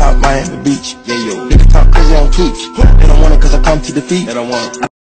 Top Miami Beach. Yeah, yo. Niggas talk crazy on tweets. They don't want it cause I come to defeat. They don't want it.